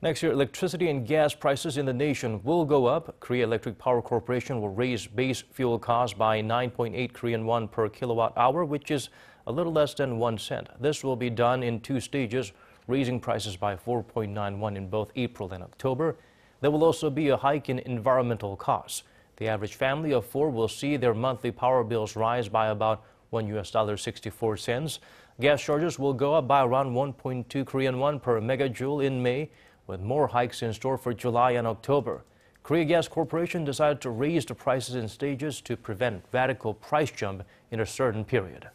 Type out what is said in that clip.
Next year, electricity and gas prices in the nation will go up. Korea Electric Power Corporation will raise base fuel costs by 9.8 Korean won per kilowatt hour, which is a little less than 1 cent. This will be done in two stages, raising prices by 4.91 in both April and October. There will also be a hike in environmental costs. The average family of four will see their monthly power bills rise by about 1 US dollar 64 cents. Gas charges will go up by around 1.2 Korean won per megajoule in May with more hikes in store for July and October. Korea Gas Corporation decided to raise the prices in stages to prevent radical price jump in a certain period.